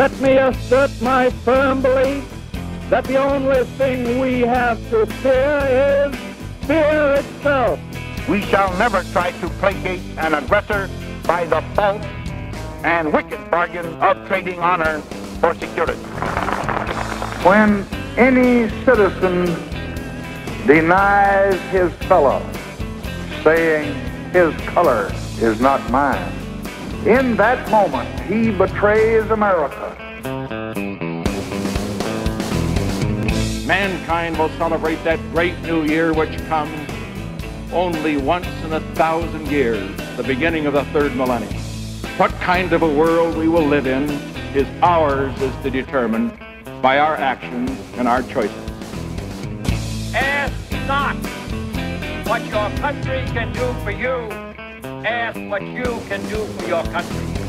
Let me assert my firm belief that the only thing we have to fear is fear itself. We shall never try to placate an aggressor by the false and wicked bargain of trading honor for security. When any citizen denies his fellow, saying his color is not mine, in that moment he betrays America. Mankind will celebrate that great new year which comes only once in a thousand years, the beginning of the third millennium. What kind of a world we will live in is ours is to determine by our actions and our choices. Ask not what your country can do for you. Ask what you can do for your country.